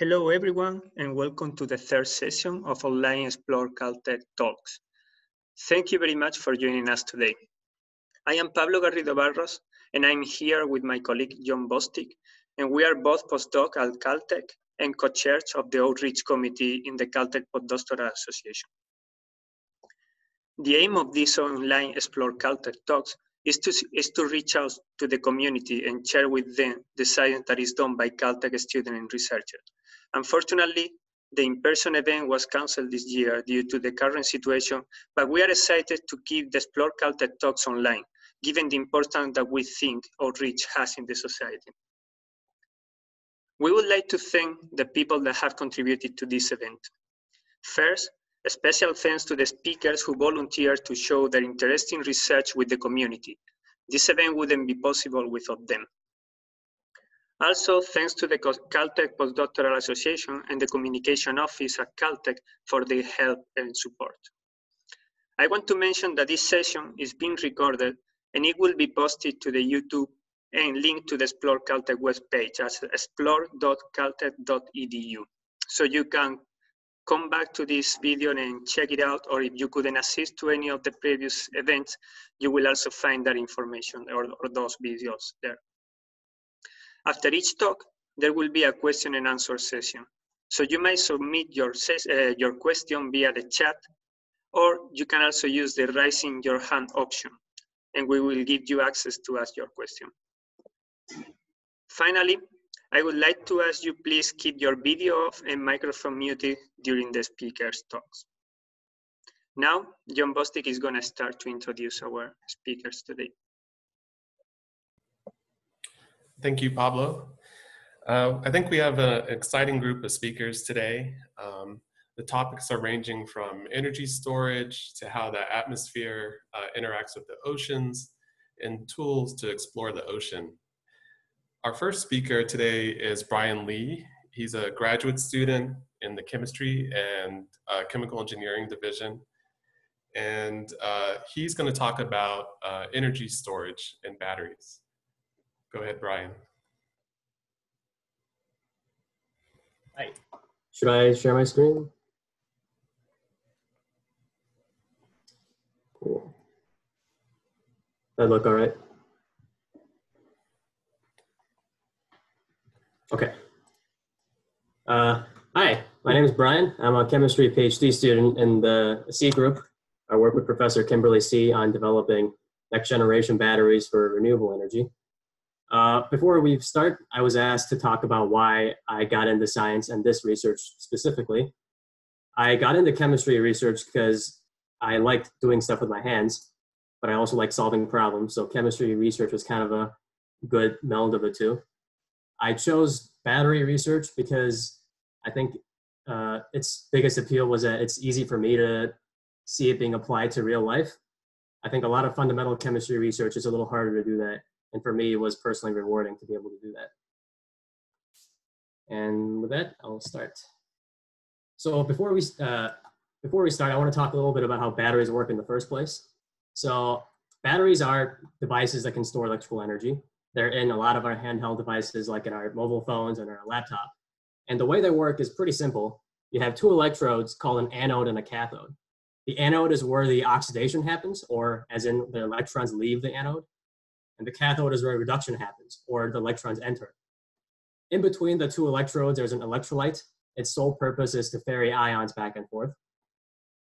Hello everyone and welcome to the third session of Online Explore Caltech Talks. Thank you very much for joining us today. I am Pablo Garrido Barros and I'm here with my colleague John Bostic and we are both postdoc at Caltech and co-chairs of the Outreach Committee in the Caltech Postdoctoral Association. The aim of these Online Explore Caltech Talks is to, is to reach out to the community and share with them the science that is done by Caltech students and researchers. Unfortunately, the in-person event was canceled this year due to the current situation, but we are excited to keep the Explore Caltech talks online, given the importance that we think outreach has in the society. We would like to thank the people that have contributed to this event. First, a special thanks to the speakers who volunteered to show their interesting research with the community. This event wouldn't be possible without them. Also, thanks to the Caltech Postdoctoral Association and the Communication Office at Caltech for their help and support. I want to mention that this session is being recorded and it will be posted to the YouTube and linked to the Explore Caltech webpage as explore.caltech.edu. So you can come back to this video and check it out, or if you couldn't assist to any of the previous events, you will also find that information or, or those videos there. After each talk, there will be a question and answer session. So you may submit your, uh, your question via the chat, or you can also use the raising your hand option, and we will give you access to ask your question. Finally, I would like to ask you please keep your video off and microphone muted during the speaker's talks. Now, John Bostic is going to start to introduce our speakers today. Thank you, Pablo. Uh, I think we have an exciting group of speakers today. Um, the topics are ranging from energy storage to how the atmosphere uh, interacts with the oceans and tools to explore the ocean. Our first speaker today is Brian Lee. He's a graduate student in the chemistry and uh, chemical engineering division. And uh, he's going to talk about uh, energy storage and batteries. Go ahead, Brian. Hi. Should I share my screen? Cool. That look all right? Okay. Uh, hi, my name is Brian. I'm a chemistry PhD student in the See group. I work with Professor Kimberly See on developing next generation batteries for renewable energy. Uh, before we start, I was asked to talk about why I got into science and this research specifically. I got into chemistry research because I liked doing stuff with my hands, but I also like solving problems. So chemistry research was kind of a good meld of the two. I chose battery research because I think uh, its biggest appeal was that it's easy for me to see it being applied to real life. I think a lot of fundamental chemistry research is a little harder to do that. And for me, it was personally rewarding to be able to do that. And with that, I'll start. So before we, uh, before we start, I want to talk a little bit about how batteries work in the first place. So batteries are devices that can store electrical energy. They're in a lot of our handheld devices, like in our mobile phones and our laptop. And the way they work is pretty simple. You have two electrodes called an anode and a cathode. The anode is where the oxidation happens, or as in the electrons leave the anode. And the cathode is where reduction happens, or the electrons enter. In between the two electrodes, there's an electrolyte. Its sole purpose is to ferry ions back and forth.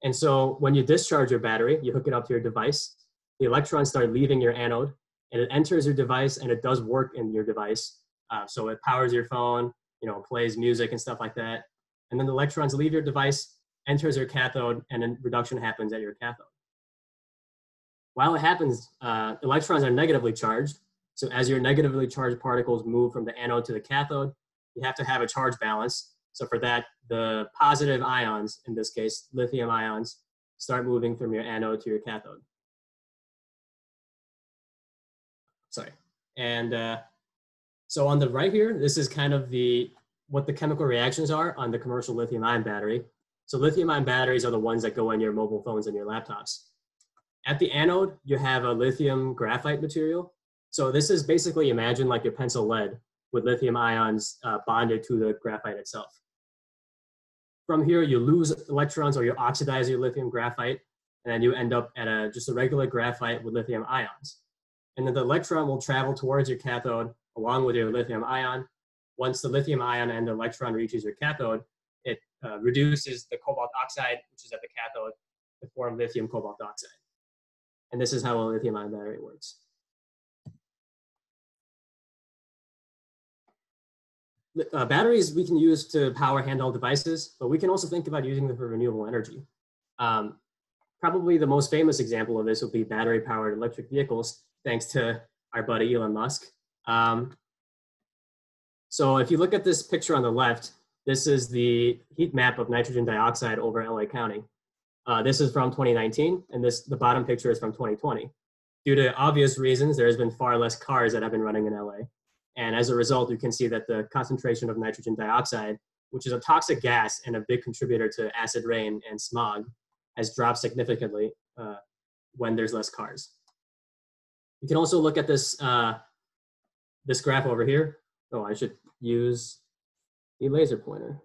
And so when you discharge your battery, you hook it up to your device, the electrons start leaving your anode and it enters your device and it does work in your device. Uh, so it powers your phone, you know, plays music and stuff like that. And then the electrons leave your device, enters your cathode, and then reduction happens at your cathode. While it happens, uh, electrons are negatively charged. So as your negatively charged particles move from the anode to the cathode, you have to have a charge balance. So for that, the positive ions, in this case, lithium ions, start moving from your anode to your cathode. Sorry. And uh, so on the right here, this is kind of the what the chemical reactions are on the commercial lithium ion battery. So lithium ion batteries are the ones that go in your mobile phones and your laptops. At the anode, you have a lithium graphite material. So this is basically imagine like your pencil lead with lithium ions uh, bonded to the graphite itself. From here, you lose electrons or you oxidize your lithium graphite, and then you end up at a, just a regular graphite with lithium ions. And then the electron will travel towards your cathode along with your lithium ion. Once the lithium ion and the electron reaches your cathode, it uh, reduces the cobalt oxide, which is at the cathode, to form lithium cobalt oxide. And this is how a lithium ion battery works. Uh, batteries we can use to power handheld devices, but we can also think about using them for renewable energy. Um, probably the most famous example of this would be battery powered electric vehicles, thanks to our buddy Elon Musk. Um, so if you look at this picture on the left, this is the heat map of nitrogen dioxide over LA County. Uh, this is from 2019, and this the bottom picture is from 2020. Due to obvious reasons, there has been far less cars that have been running in LA. And as a result, you can see that the concentration of nitrogen dioxide, which is a toxic gas and a big contributor to acid rain and smog, has dropped significantly uh, when there's less cars. You can also look at this, uh, this graph over here. Oh, I should use the laser pointer.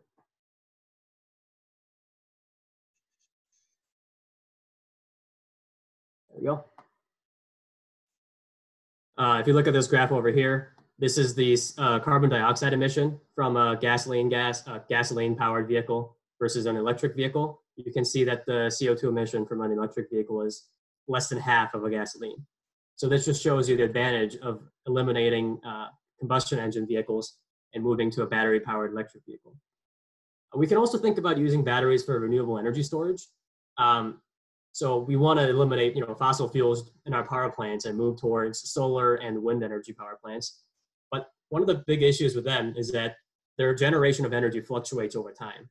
There we go. Uh, if you look at this graph over here, this is the uh, carbon dioxide emission from a gasoline gas gasoline powered vehicle versus an electric vehicle. You can see that the CO2 emission from an electric vehicle is less than half of a gasoline. So this just shows you the advantage of eliminating uh, combustion engine vehicles and moving to a battery powered electric vehicle. We can also think about using batteries for renewable energy storage. Um, so we want to eliminate, you know, fossil fuels in our power plants and move towards solar and wind energy power plants. But one of the big issues with them is that their generation of energy fluctuates over time.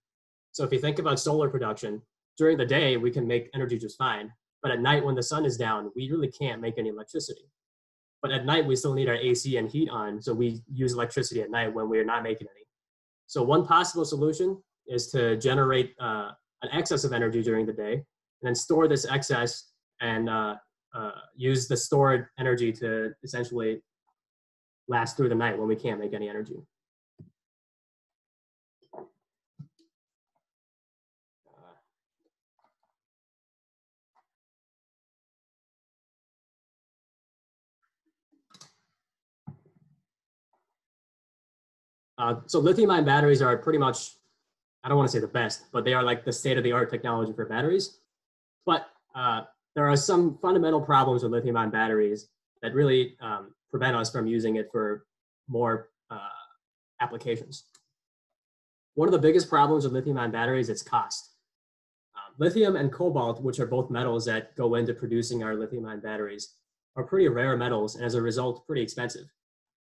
So if you think about solar production, during the day we can make energy just fine, but at night when the sun is down, we really can't make any electricity. But at night we still need our AC and heat on, so we use electricity at night when we are not making any. So one possible solution is to generate uh, an excess of energy during the day, and then store this excess and uh, uh, use the stored energy to essentially last through the night when we can't make any energy. Uh, so lithium ion batteries are pretty much, I don't want to say the best, but they are like the state of the art technology for batteries. But uh, there are some fundamental problems with lithium ion batteries that really um, prevent us from using it for more uh, applications. One of the biggest problems with lithium ion batteries is cost. Um, lithium and cobalt, which are both metals that go into producing our lithium ion batteries, are pretty rare metals and as a result, pretty expensive.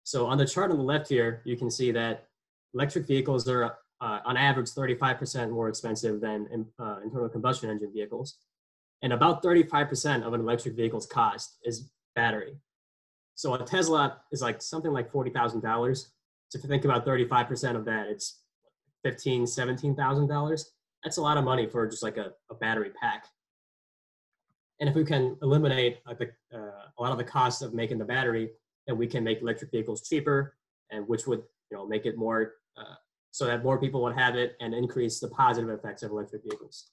So on the chart on the left here, you can see that electric vehicles are uh, on average 35% more expensive than uh, internal combustion engine vehicles. And about 35% of an electric vehicle's cost is battery. So a Tesla is like something like $40,000. So if you think about 35% of that, it's $15,000, $17,000. That's a lot of money for just like a, a battery pack. And if we can eliminate the, uh, a lot of the costs of making the battery, then we can make electric vehicles cheaper, and which would you know make it more uh, so that more people would have it and increase the positive effects of electric vehicles.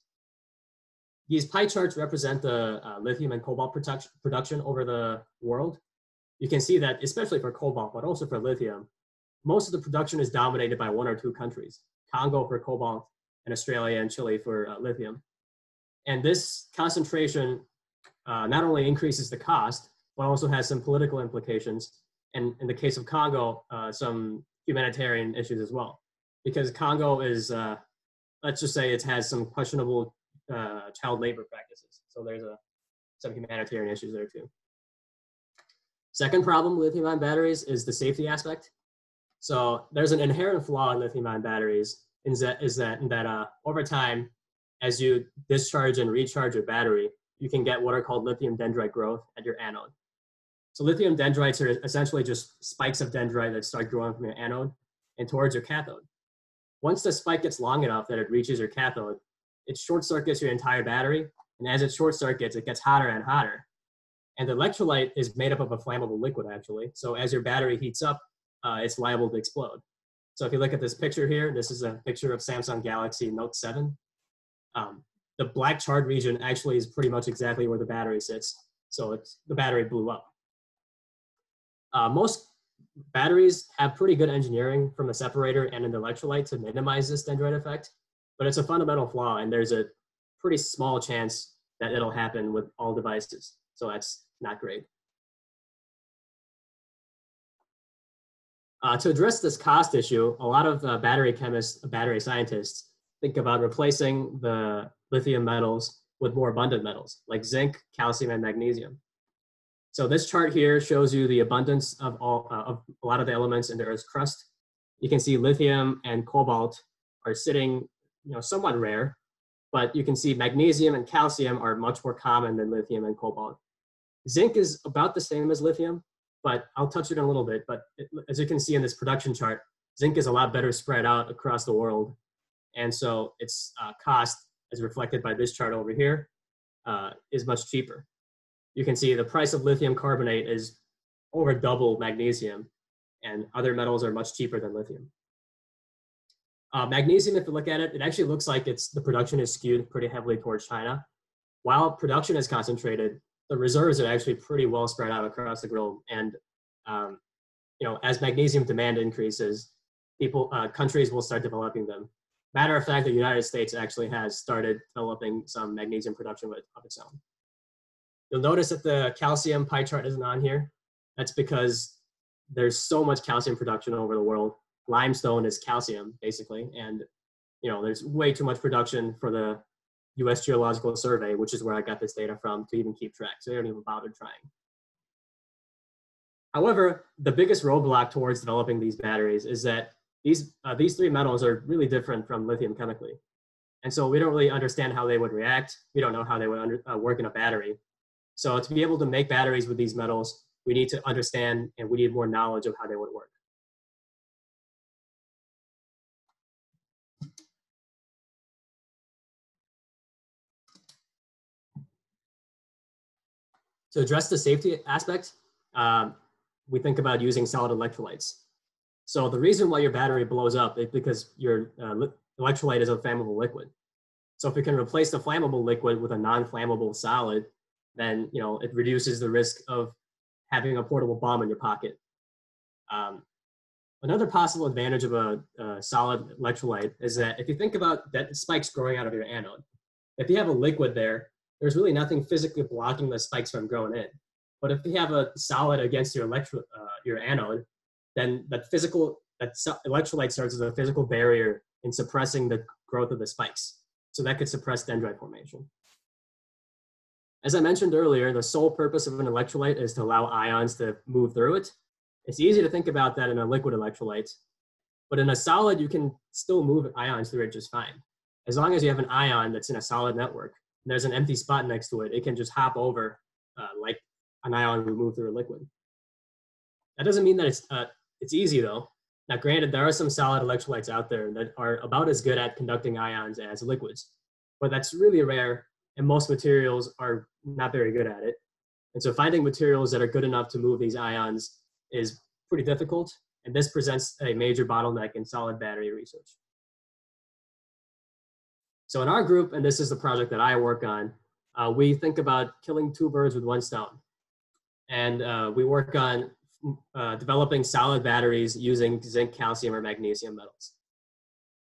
These pie charts represent the uh, lithium and cobalt production, production over the world you can see that, especially for cobalt, but also for lithium, most of the production is dominated by one or two countries, Congo for cobalt and Australia and Chile for uh, lithium. And this concentration uh, not only increases the cost, but also has some political implications. And in the case of Congo, uh, some humanitarian issues as well. Because Congo is, uh, let's just say it has some questionable uh, child labor practices. So there's a, some humanitarian issues there too. Second problem with lithium ion batteries is the safety aspect. So there's an inherent flaw in lithium ion batteries is that, is that, that uh, over time, as you discharge and recharge your battery, you can get what are called lithium dendrite growth at your anode. So lithium dendrites are essentially just spikes of dendrite that start growing from your anode and towards your cathode. Once the spike gets long enough that it reaches your cathode, it short circuits your entire battery. And as it short circuits, it gets hotter and hotter and the electrolyte is made up of a flammable liquid, actually. So as your battery heats up, uh, it's liable to explode. So if you look at this picture here, this is a picture of Samsung Galaxy Note 7. Um, the black charred region actually is pretty much exactly where the battery sits. So it's, the battery blew up. Uh, most batteries have pretty good engineering from the separator and an electrolyte to minimize this dendrite effect, but it's a fundamental flaw and there's a pretty small chance that it'll happen with all devices. So that's not great. Uh, to address this cost issue, a lot of uh, battery chemists, battery scientists think about replacing the lithium metals with more abundant metals like zinc, calcium, and magnesium. So this chart here shows you the abundance of, all, uh, of a lot of the elements in the Earth's crust. You can see lithium and cobalt are sitting you know, somewhat rare, but you can see magnesium and calcium are much more common than lithium and cobalt. Zinc is about the same as lithium, but I'll touch it in a little bit. But it, as you can see in this production chart, zinc is a lot better spread out across the world. And so its uh, cost, as reflected by this chart over here, uh, is much cheaper. You can see the price of lithium carbonate is over double magnesium, and other metals are much cheaper than lithium. Uh, magnesium, if you look at it, it actually looks like it's the production is skewed pretty heavily towards China. While production is concentrated, the reserves are actually pretty well spread out across the globe. And um, you know, as magnesium demand increases, people uh, countries will start developing them. Matter of fact, the United States actually has started developing some magnesium production of its own. You'll notice that the calcium pie chart isn't on here. That's because there's so much calcium production over the world. Limestone is calcium basically and you know there's way too much production for the us geological survey which is where i got this data from to even keep track. So they don't even bother trying. However the biggest roadblock towards developing these batteries is that these uh, these three metals are really different from lithium chemically. And so we don't really understand how they would react. We don't know how they would under, uh, work in a battery so to be able to make batteries with these metals we need to understand and we need more knowledge of how they would work To address the safety aspect, um, we think about using solid electrolytes. So the reason why your battery blows up is because your uh, electrolyte is a flammable liquid. So if we can replace the flammable liquid with a non-flammable solid, then you know it reduces the risk of having a portable bomb in your pocket. Um, another possible advantage of a, a, solid electrolyte is that if you think about that spikes growing out of your anode, if you have a liquid there, there's really nothing physically blocking the spikes from growing in. But if you have a solid against your electro, uh, your anode, then that physical that electrolyte serves as a physical barrier in suppressing the growth of the spikes. So that could suppress dendrite formation. As I mentioned earlier, the sole purpose of an electrolyte is to allow ions to move through it. It's easy to think about that in a liquid electrolyte, but in a solid, you can still move ions through it just fine. As long as you have an ion that's in a solid network, and there's an empty spot next to it, it can just hop over uh, like an ion would move through a liquid. That doesn't mean that it's uh, it's easy though. Now, granted, there are some solid electrolytes out there that are about as good at conducting ions as liquids, but that's really rare, and most materials are not very good at it. And so, finding materials that are good enough to move these ions is pretty difficult, and this presents a major bottleneck in solid battery research. So in our group, and this is the project that I work on, uh, we think about killing two birds with one stone. And uh, we work on uh, developing solid batteries using zinc, calcium, or magnesium metals.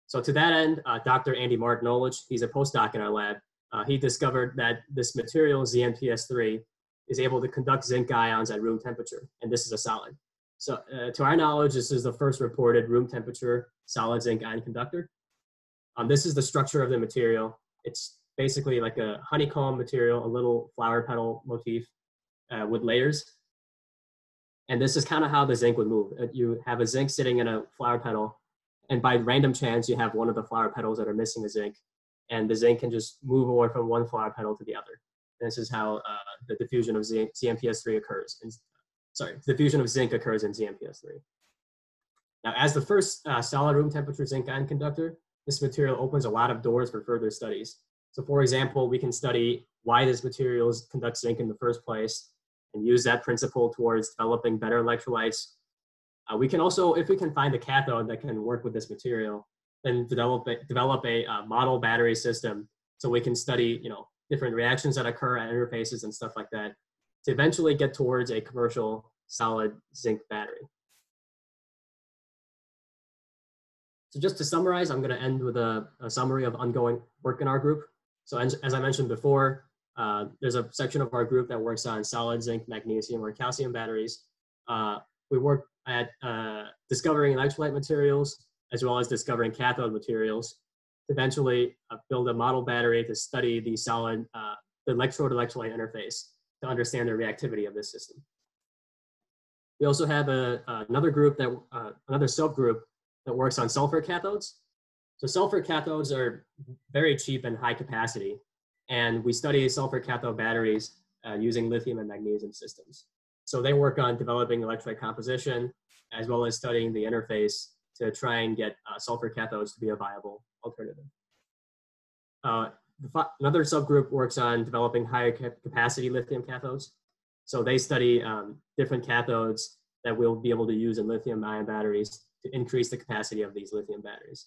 So to that end, uh, Dr. Andy Martinolich, he's a postdoc in our lab, uh, he discovered that this material, ZNPS3, is able to conduct zinc ions at room temperature, and this is a solid. So uh, to our knowledge, this is the first reported room temperature solid zinc ion conductor. Um, this is the structure of the material. It's basically like a honeycomb material, a little flower petal motif uh, with layers. And this is kind of how the zinc would move. Uh, you have a zinc sitting in a flower petal, and by random chance, you have one of the flower petals that are missing a zinc, and the zinc can just move away from one flower petal to the other. And this is how uh, the diffusion of zinc, ZNPS3 occurs. In, sorry, diffusion of zinc occurs in ZNPS3. Now, as the first uh, solid room temperature zinc ion conductor, this material opens a lot of doors for further studies. So for example, we can study why this material conducts zinc in the first place and use that principle towards developing better electrolytes Uh, we can also, if we can find a cathode that can work with this material, then develop a, develop a uh, model battery system so we can study, you know, different reactions that occur at interfaces and stuff like that to eventually get towards a commercial solid zinc battery. So just to summarize, I'm going to end with a, a, summary of ongoing work in our group. So as, as I mentioned before, uh, there's a section of our group that works on solid zinc, magnesium, or calcium batteries. Uh, we work at uh, discovering electrolyte materials as well as discovering cathode materials to eventually uh, build a model battery to study the solid, uh, the electrode electrolyte interface to understand the reactivity of this system. We also have a, another group that, uh, another subgroup that works on sulfur cathodes. So sulfur cathodes are very cheap and high capacity. And we study sulfur cathode batteries uh, using lithium and magnesium systems. So they work on developing electrolyte composition as well as studying the interface to try and get uh, sulfur cathodes to be a viable alternative. Uh, another subgroup works on developing higher capacity lithium cathodes. So they study um, different cathodes that we'll be able to use in lithium ion batteries to increase the capacity of these lithium batteries.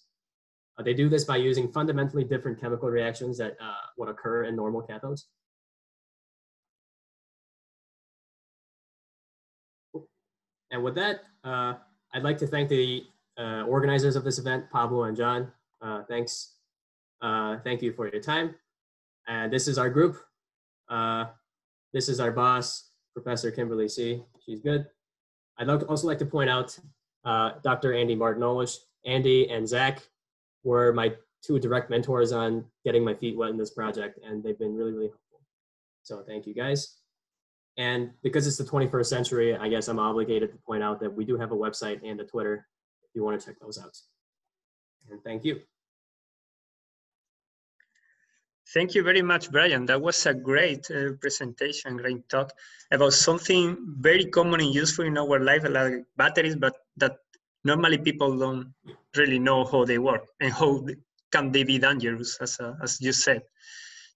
Uh, they do this by using fundamentally different chemical reactions that uh, would occur in normal cathodes. And with that, uh, I'd like to thank the uh, organizers of this event, Pablo and John. Uh, thanks. Uh, thank you for your time. And this is our group. this is our boss, Professor Kimberly See. She's good. I'd also like to point out Dr. Andy Martinolich. Andy and Zach were my two direct mentors on getting my feet wet in this project, and they've been really, really helpful. So thank you guys. And because it's the 21st century, I guess I'm obligated to point out that we do have a website and a Twitter you want to check those out. And thank you. Thank you very much, Brian. That was a great uh, presentation, great talk about something very common and useful in our life, like batteries, but that normally people don't really know how they work and how can they be dangerous, as, uh, as you said.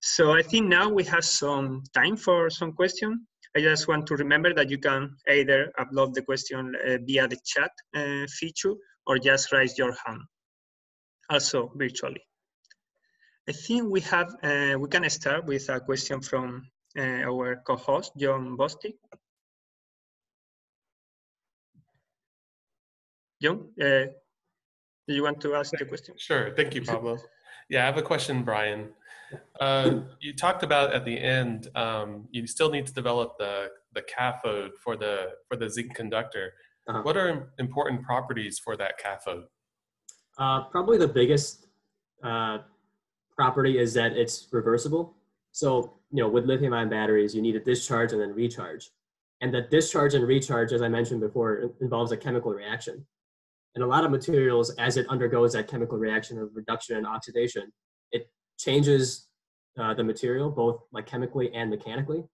So I think now we have some time for some question. I just want to remember that you can either upload the question uh, via the chat uh, feature or just raise your hand, also virtually. I think we have, uh, we can start with a question from uh, our co-host, John Bostic. John, uh, do you want to ask the question? Sure. Thank you, Pablo. Yeah, I have a question, Brian. Uh, you talked about at the end, um, you still need to develop the the cathode for the for the zinc conductor. Uh-huh. What are important properties for that cathode? Uh, probably the biggest uh, property is that it's reversible. So you know, with lithium-ion batteries, you need a discharge and then recharge, and that discharge and recharge, as I mentioned before, involves a chemical reaction. And a lot of materials, as it undergoes that chemical reaction of reduction and oxidation, it changes uh, the material both like chemically and mechanically.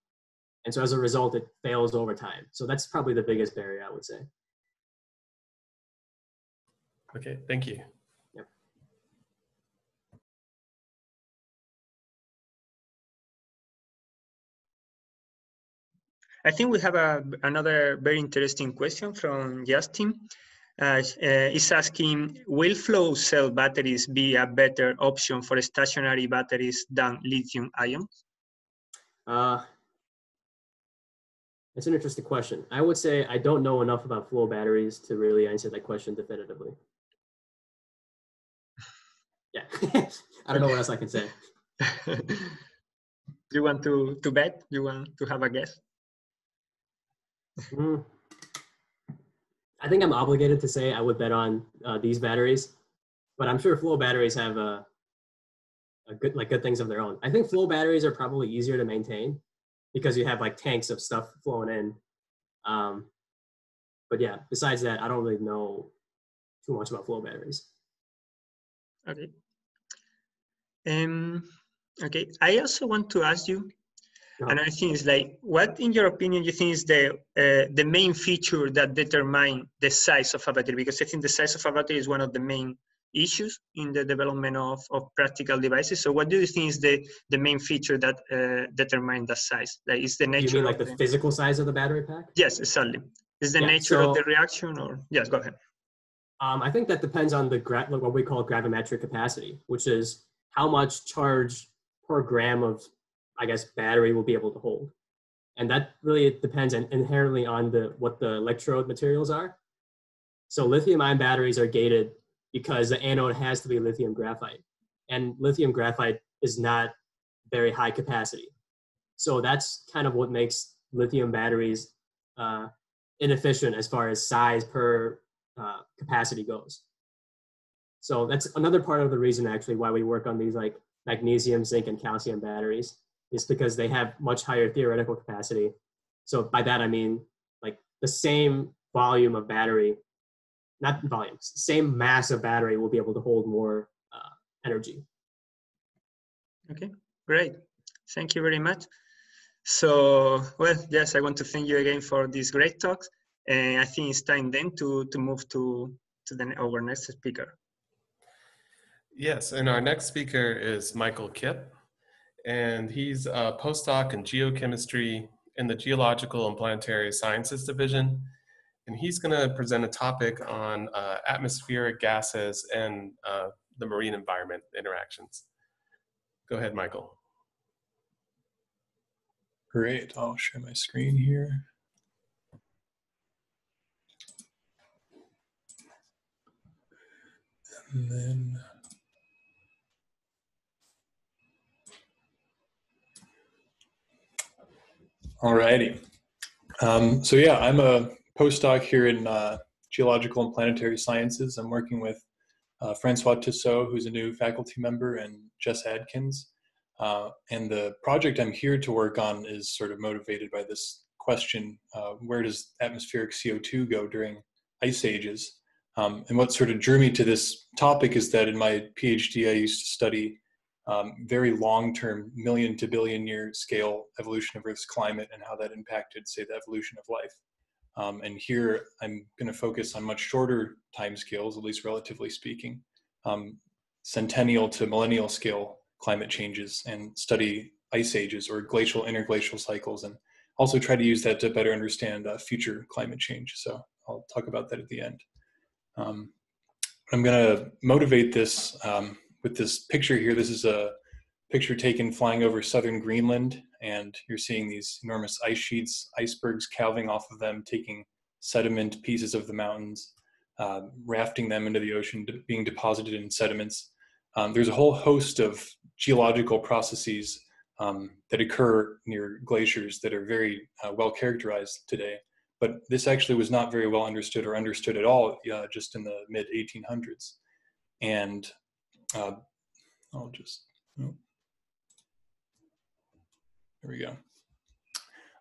And so as a result, it fails over time. So that's probably the biggest barrier, I would say. Okay, thank you. Yep. I think we have a, another very interesting question from Justin uh, is asking, will flow cell batteries be a better option for stationary batteries than lithium ion? Uh, it's an interesting question. I would say I don't know enough about flow batteries to really answer that question definitively. Yeah, I don't know what else I can say. Do you want to, to bet? Do you want to have a guess? Mm. I think I'm obligated to say I would bet on uh, these batteries, but I'm sure flow batteries have a, a good like good things of their own. I think flow batteries are probably easier to maintain because you have like tanks of stuff flowing in. Um, but yeah, besides that, I don't really know too much about flow batteries. Okay. Um, okay. I also want to ask you no. Another thing is like, what in your opinion you think is the uh, the main feature that determine the size of a battery? Because I think the size of a battery is one of the main issues in the development of, of practical devices. So what do you think is the, the main feature that uh, determine the size? Like is the nature You mean like the, the, physical size of the battery pack? Yes, exactly. Is the Yeah, nature so- of the reaction or? Yes, go ahead. Um, I think that depends on the gra- what we call gravimetric capacity, which is how much charge per gram of, I guess, battery will be able to hold, and that really depends inherently on the what the electrode materials are. So lithium-ion batteries are gated because the anode has to be lithium graphite, and lithium graphite is not very high capacity. So that's kind of what makes lithium batteries uh, inefficient as far as size per uh, capacity goes. So that's another part of the reason actually why we work on these like magnesium, zinc, and calcium batteries is because they have much higher theoretical capacity. So by that I mean like the same volume of battery, not volume, same mass of battery will be able to hold more uh, energy. Okay, great. Thank you very much. So, well, yes, I want to thank you again for this great talk. And I think it's time then to, to move to, to the, our next speaker. Yes, and our next speaker is Michael Kipp, and he's a postdoc in geochemistry in the Geological and Planetary Sciences Division. And he's going to present a topic on uh, atmospheric gases and uh, the marine environment interactions. Go ahead, Michael. Great, I'll share my screen here. And then Alrighty. Um, so yeah, I'm a postdoc here in uh, geological and planetary sciences. I'm working with uh, Francois Tissot, who's a new faculty member, and Jess Adkins. Uh, and the project I'm here to work on is sort of motivated by this question, uh, where does atmospheric CO2 go during ice ages? Um, and what sort of drew me to this topic is that in my PhD, I used to study um, very long-term million to billion year scale evolution of Earth's climate and how that impacted, say, the evolution of life. Um, and here I'm going to focus on much shorter time scales, at least relatively speaking, um, centennial to millennial scale climate changes and study ice ages or glacial interglacial cycles and also try to use that to better understand uh, future climate change. So I'll talk about that at the end. Um, I'm going to motivate this um, with this picture here. This is a picture taken flying over southern Greenland, and you're seeing these enormous ice sheets, icebergs calving off of them, taking sediment pieces of the mountains, uh, rafting them into the ocean, being deposited in sediments. Um, there's a whole host of geological processes um, that occur near glaciers that are very uh, well characterized today. But this actually was not very well understood or understood at all uh, just in the mid 1800s. And uh, I'll just, oh. there we go.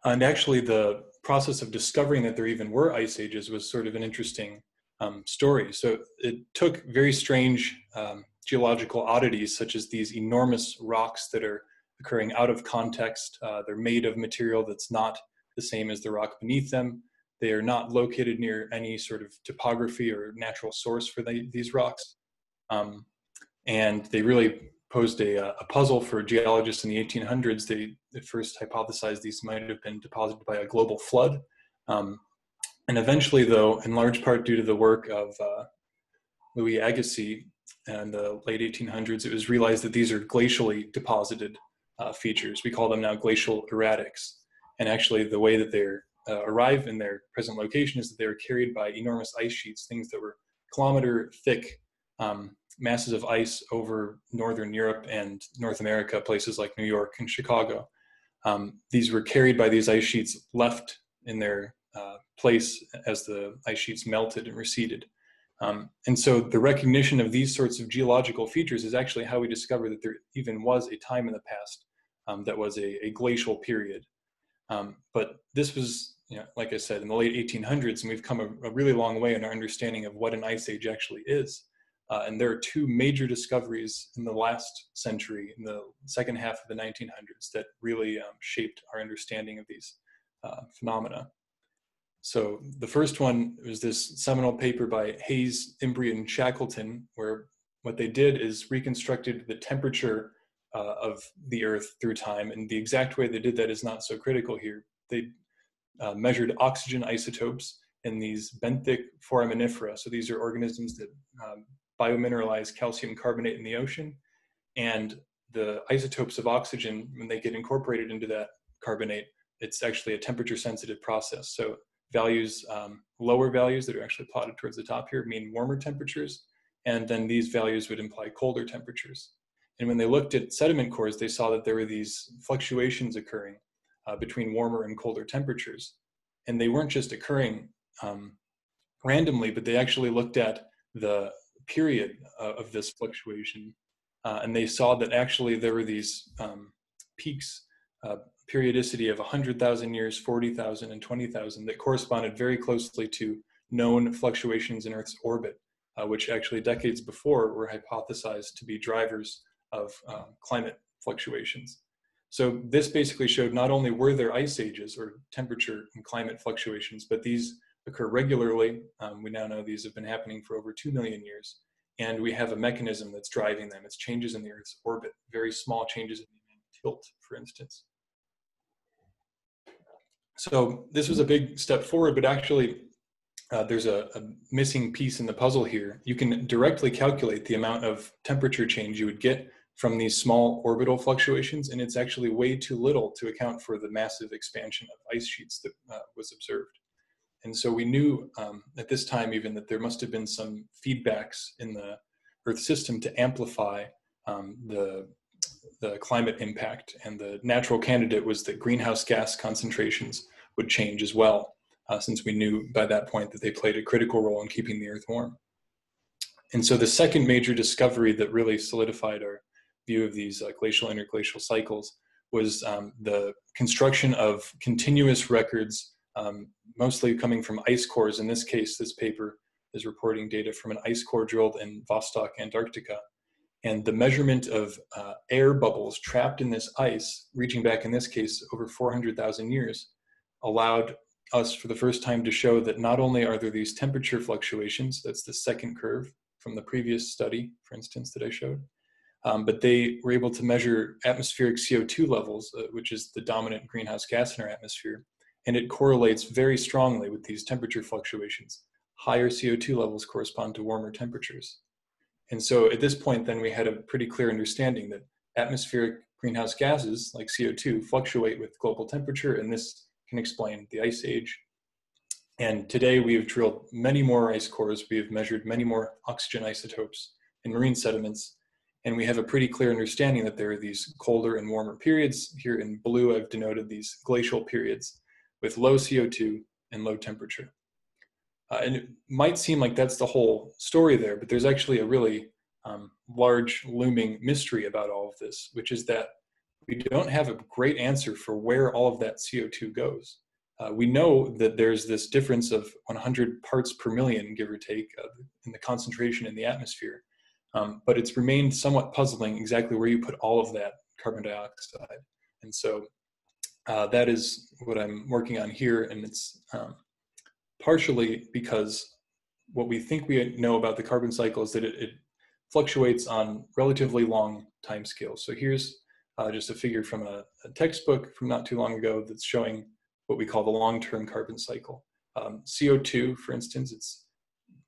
And actually, the process of discovering that there even were ice ages was sort of an interesting um, story. So it took very strange um, geological oddities, such as these enormous rocks that are occurring out of context. Uh, they're made of material that's not the same as the rock beneath them. They are not located near any sort of topography or natural source for the, these rocks. Um, and they really posed a, a, puzzle for geologists in the 1800s. They, they first hypothesized these might have been deposited by a global flood. Um, and eventually, though, in large part due to the work of uh, Louis Agassiz in the late 1800s, it was realized that these are glacially deposited uh, features. We call them now glacial erratics. And actually, the way that they uh, arrive in their present location is that they were carried by enormous ice sheets, things that were kilometer thick um, masses of ice over northern Europe and North America, places like New York and Chicago. Um, these were carried by these ice sheets, left in their uh, place as the ice sheets melted and receded. Um, and so the recognition of these sorts of geological features is actually how we discover that there even was a time in the past um, that was a, a glacial period. Um, but this was, you know, like I said, in the late 1800s, and we've come a, a really long way in our understanding of what an ice age actually is. Uh, and there are two major discoveries in the last century, in the second half of the 1900s, that really um, shaped our understanding of these uh, phenomena. So the first one was this seminal paper by Hays, Imbrie, and Shackleton, where what they did is reconstructed the temperature uh, of the Earth through time. And the exact way they did that is not so critical here. They uh, measured oxygen isotopes in these benthic foraminifera. So these are organisms that um, biomineralize calcium carbonate in the ocean. And the isotopes of oxygen, when they get incorporated into that carbonate, it's actually a temperature sensitive process. So values, um, lower values that are actually plotted towards the top here mean warmer temperatures. And then these values would imply colder temperatures. And when they looked at sediment cores, they saw that there were these fluctuations occurring uh, between warmer and colder temperatures. And they weren't just occurring um, randomly, but they actually looked at the period uh, of this fluctuation. Uh, and they saw that actually there were these um, peaks, uh, periodicity of 100,000 years, 40,000, and 20,000 that corresponded very closely to known fluctuations in Earth's orbit, uh, which actually decades before were hypothesized to be drivers of um, climate fluctuations. So this basically showed not only were there ice ages or temperature and climate fluctuations, but these occur regularly. Um, we now know these have been happening for over 2 million years. And we have a mechanism that's driving them. It's changes in the Earth's orbit, very small changes in the tilt, for instance. So this was a big step forward, but actually uh, there's a, a, missing piece in the puzzle here. You can directly calculate the amount of temperature change you would get from these small orbital fluctuations, and it's actually way too little to account for the massive expansion of ice sheets that uh, was observed. And so we knew um, at this time even that there must have been some feedbacks in the Earth system to amplify um, the, the climate impact. And the natural candidate was that greenhouse gas concentrations would change as well, uh, since we knew by that point that they played a critical role in keeping the Earth warm. And so the second major discovery that really solidified our view of these uh, glacial interglacial cycles was um, the construction of continuous records, um, mostly coming from ice cores. In this case, this paper is reporting data from an ice core drilled in Vostok, Antarctica. And the measurement of uh, air bubbles trapped in this ice, reaching back in this case over 400,000 years, allowed us for the first time to show that not only are there these temperature fluctuations, that's the second curve from the previous study, for instance, that I showed, um, but they were able to measure atmospheric CO2 levels, uh, which is the dominant greenhouse gas in our atmosphere, and it correlates very strongly with these temperature fluctuations. Higher CO2 levels correspond to warmer temperatures. And so at this point, then we had a pretty clear understanding that atmospheric greenhouse gases like CO2 fluctuate with global temperature, and this can explain the ice age. And today we have drilled many more ice cores, we have measured many more oxygen isotopes in marine sediments, and we have a pretty clear understanding that there are these colder and warmer periods. Here in blue, I've denoted these glacial periods with low CO2 and low temperature. Uh, and it might seem like that's the whole story there, but there's actually a really um, large looming mystery about all of this, which is that we don't have a great answer for where all of that CO2 goes. Uh, we know that there's this difference of 100 parts per million, give or take, uh, in the concentration in the atmosphere. Um, but it's remained somewhat puzzling exactly where you put all of that carbon dioxide. And so uh, that is what I'm working on here. And it's um, partially because what we think we know about the carbon cycle is that it, it fluctuates on relatively long time scales. So here's uh, just a figure from a, a, textbook from not too long ago that's showing what we call the long-term carbon cycle. Um, CO2, for instance, it's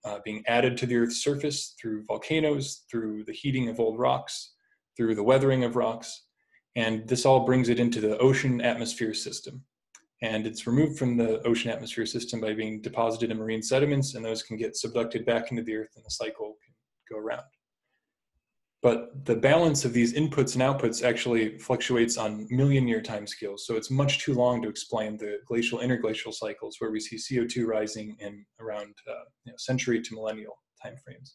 uh, being added to the Earth's surface through volcanoes, through the heating of old rocks, through the weathering of rocks, and this all brings it into the ocean atmosphere system. And it's removed from the ocean atmosphere system by being deposited in marine sediments, and those can get subducted back into the Earth, and the cycle can go around. But the balance of these inputs and outputs actually fluctuates on million year timescales. So it's much too long to explain the glacial interglacial cycles where we see CO2 rising in around uh, you know, century to millennial timeframes.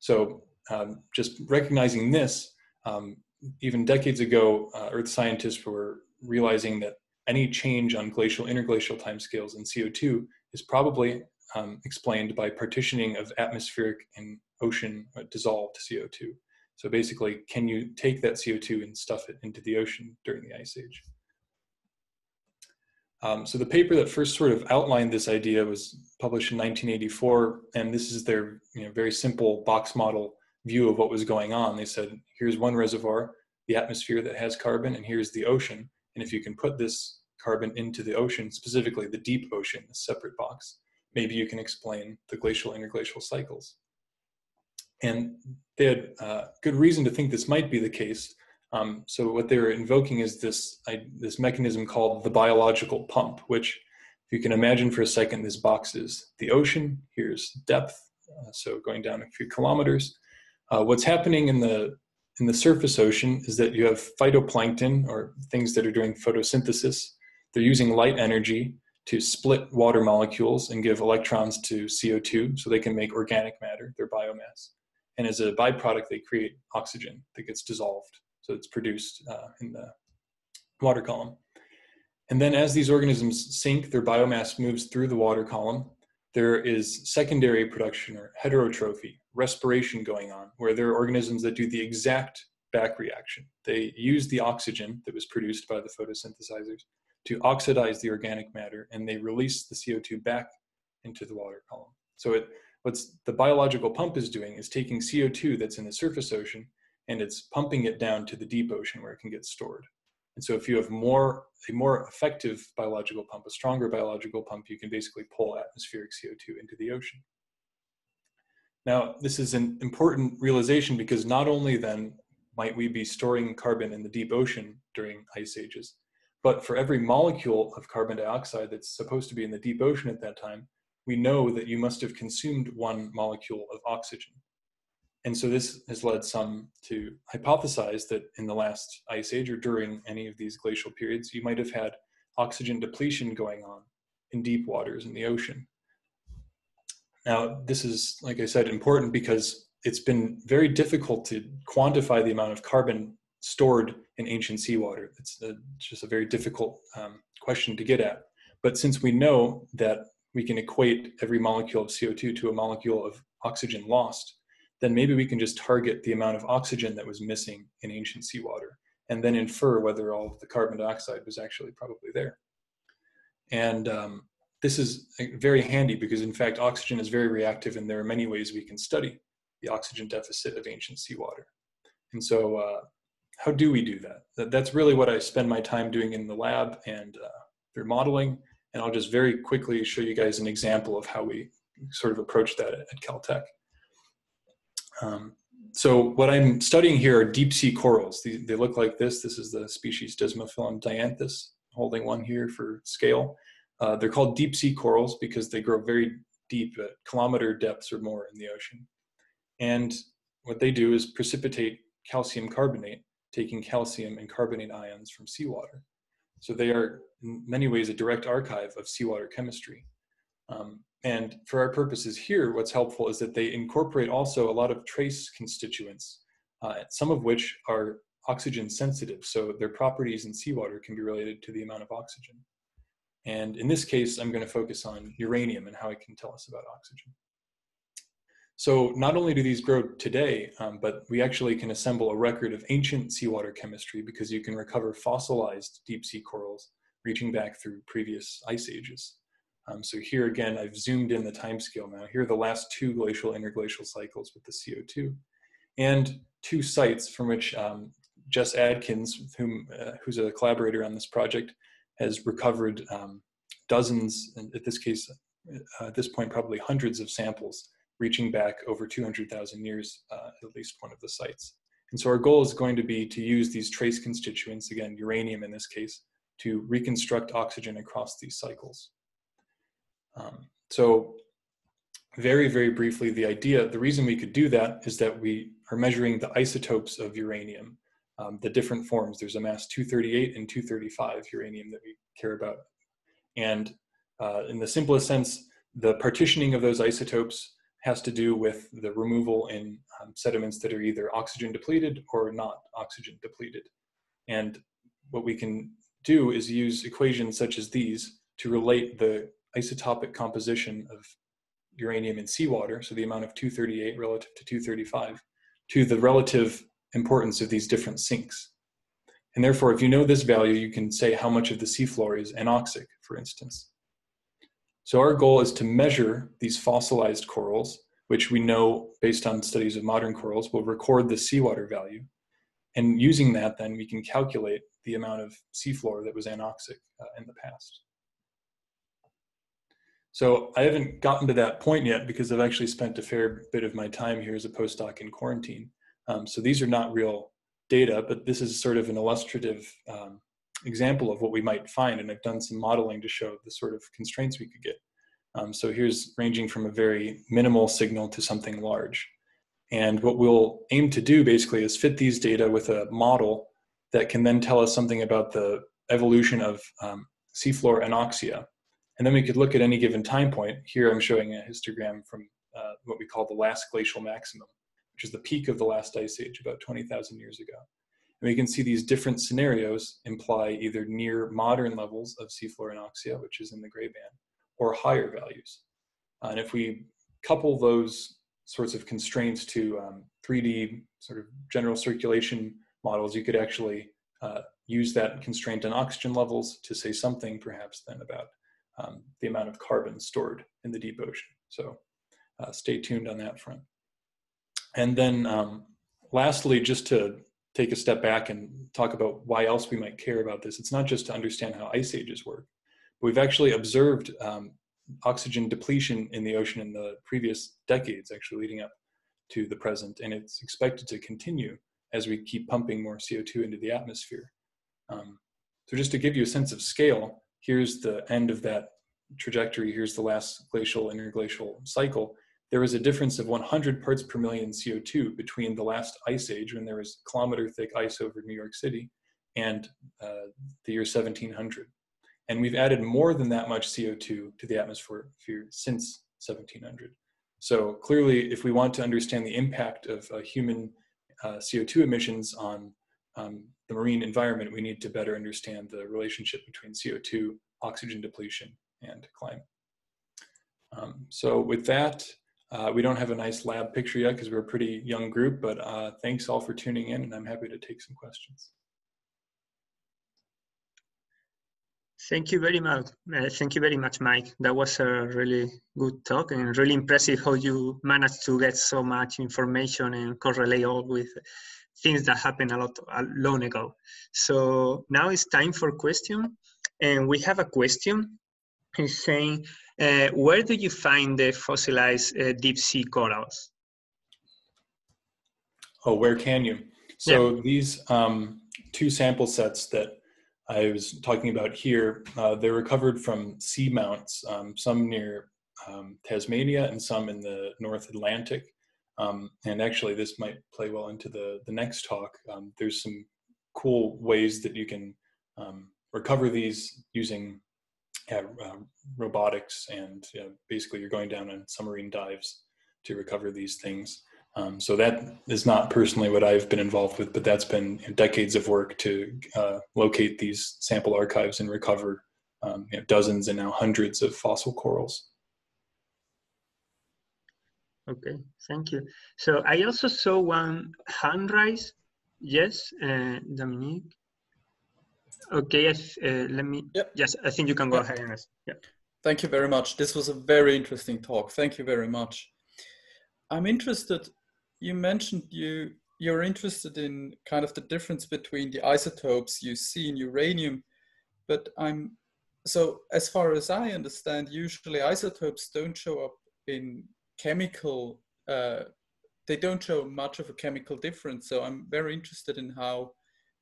So um, just recognizing this, um, even decades ago, uh, Earth scientists were realizing that any change on glacial interglacial timescales in CO2 is probably um, explained by partitioning of atmospheric and ocean uh, dissolved CO2. So basically, can you take that CO2 and stuff it into the ocean during the ice age? Um, so the paper that first sort of outlined this idea was published in 1984, and this is their you know, very simple box model view of what was going on. They said, here's one reservoir, the atmosphere that has carbon, and here's the ocean. And if you can put this carbon into the ocean, specifically the deep ocean, a separate box, maybe you can explain the glacial interglacial cycles. And they had uh, good reason to think this might be the case. Um, so what they were invoking is this, I, this mechanism called the biological pump, which if you can imagine for a second, this box is the ocean, here's depth, uh, so going down a few kilometers. Uh, what's happening in the in the surface ocean is that you have phytoplankton or things that are doing photosynthesis. They're using light energy to split water molecules and give electrons to CO2 so they can make organic matter, their biomass. And as a byproduct, they create oxygen that gets dissolved. So it's produced uh, in the water column. And then as these organisms sink, their biomass moves through the water column. There is secondary production or heterotrophy, respiration going on, where there are organisms that do the exact back reaction. They use the oxygen that was produced by the photosynthesizers to oxidize the organic matter and they release the CO2 back into the water column. So it, what's the biological pump is doing is taking CO2 that's in the surface ocean and it's pumping it down to the deep ocean where it can get stored. And so if you have more a more effective biological pump, a stronger biological pump, you can basically pull atmospheric CO2 into the ocean. Now, this is an important realization because not only then might we be storing carbon in the deep ocean during ice ages, but for every molecule of carbon dioxide that's supposed to be in the deep ocean at that time, we know that you must have consumed one molecule of oxygen. And so this has led some to hypothesize that in the last ice age or during any of these glacial periods, you might have had oxygen depletion going on in deep waters in the ocean. Now, this is, like I said, important because it's been very difficult to quantify the amount of carbon stored in ancient seawater. It's a, just a very difficult um, question to get at. But since we know that we can equate every molecule of CO2 to a molecule of oxygen lost, then maybe we can just target the amount of oxygen that was missing in ancient seawater and then infer whether all of the carbon dioxide was actually probably there. And um, this is very handy because in fact, oxygen is very reactive and there are many ways we can study the oxygen deficit of ancient seawater. And so uh, how do we do that? that? That's really what I spend my time doing in the lab and uh, through modeling. And I'll just very quickly show you guys an example of how we sort of approach that at, Caltech. Um, so what I'm studying here are deep sea corals. They, they, look like this. This is the species Desmophyllum dianthus, holding one here for scale. Uh, they're called deep sea corals because they grow very deep at kilometer depths or more in the ocean. And what they do is precipitate calcium carbonate, taking calcium and carbonate ions from seawater. So they are in many ways a direct archive of seawater chemistry. Um, and for our purposes here, what's helpful is that they incorporate also a lot of trace constituents, uh, some of which are oxygen sensitive. So their properties in seawater can be related to the amount of oxygen. And in this case, I'm going to focus on uranium and how it can tell us about oxygen. So not only do these grow today, um, but we actually can assemble a record of ancient seawater chemistry because you can recover fossilized deep sea corals reaching back through previous ice ages. Um, so here again, I've zoomed in the time scale now. Here are the last two glacial interglacial cycles with the CO2 and two sites from which um, Jess Adkins, whom, uh, who's a collaborator on this project, has recovered um, dozens, and at this case, uh, at this point, probably hundreds of samples reaching back over 200,000 years, uh, at least one of the sites. And so our goal is going to be to use these trace constituents, again, uranium in this case, to reconstruct oxygen across these cycles. Um, so very, very briefly, the idea, the reason we could do that is that we are measuring the isotopes of uranium, um, the different forms. There's a mass 238 and 235 uranium that we care about. And uh, in the simplest sense, the partitioning of those isotopes has to do with the removal in um, sediments that are either oxygen depleted or not oxygen depleted. And what we can do is use equations such as these to relate the isotopic composition of uranium in seawater, so the amount of 238 relative to 235, to the relative importance of these different sinks. And therefore, if you know this value, you can say how much of the seafloor is anoxic, for instance. So our goal is to measure these fossilized corals, which we know based on studies of modern corals will record the seawater value. And using that, then we can calculate the amount of seafloor that was anoxic uh, in the past. So I haven't gotten to that point yet because I've actually spent a fair bit of my time here as a postdoc in quarantine. Um, so these are not real data, but this is sort of an illustrative um, example of what we might find. And I've done some modeling to show the sort of constraints we could get. Um, so here's ranging from a very minimal signal to something large. And what we'll aim to do basically is fit these data with a model that can then tell us something about the evolution of um, seafloor anoxia. And then we could look at any given time point. Here I'm showing a histogram from uh, what we call the last glacial maximum, which is the peak of the last ice age about 20,000 years ago. And we can see these different scenarios imply either near modern levels of seafloor anoxia, which is in the gray band, or higher values. Uh, and if we couple those sorts of constraints to um, 3D sort of general circulation models, you could actually uh, use that constraint on oxygen levels to say something perhaps then about um, the amount of carbon stored in the deep ocean. So uh, stay tuned on that front. And then um, lastly, just to take a step back and talk about why else we might care about this, it's not just to understand how ice ages work. We've actually observed um, oxygen depletion in the ocean in the previous decades, actually leading up to the present, and it's expected to continue as we keep pumping more CO2 into the atmosphere. Um, so just to give you a sense of scale, here's the end of that trajectory, here's the last glacial interglacial cycle. There was a difference of 100 parts per million CO2 between the last ice age, when there was kilometer thick ice over New York City, and uh, the year 1700. And we've added more than that much CO2 to the atmosphere since 1700. So clearly, if we want to understand the impact of uh, human uh, CO2 emissions on um, the marine environment, we need to better understand the relationship between CO2, oxygen depletion, and climate. Um, so with that, uh, we don't have a nice lab picture yet because we're a pretty young group, but uh, thanks all for tuning in and I'm happy to take some questions. Thank you very much. Uh, thank you very much, Mike. That was a really good talk and really impressive how you managed to get so much information and correlate all with things that happened a lot a long ago. So now it's time for question, and we have a question. It's saying, uh, where do you find the fossilized uh, deep sea corals? Oh, where can you? So yeah. these um, two sample sets that I was talking about here, uh, they're recovered from sea mounts, um, some near um, Tasmania and some in the North Atlantic. Um, and actually, this might play well into the, the next talk. Um, there's some cool ways that you can um, recover these using uh, robotics, and basically, you're going down on submarine dives to recover these things. Um, so that is not personally what I've been involved with, but that's been decades of work to uh, locate these sample archives and recover um, you know, dozens and now hundreds of fossil corals. Okay, thank you. So I also saw one hand raise. Yes, uh, Dominique. Okay, yes, uh, let me. Yep. Yes, I think you can go yep. ahead ask. Yeah. Thank you very much. This was a very interesting talk. Thank you very much. I'm interested you mentioned you you're interested in kind of the difference between the isotopes you see in uranium, but I'm so as far as I understand, usually isotopes don't show up in chemical. Uh, they don't show much of a chemical difference. So I'm very interested in how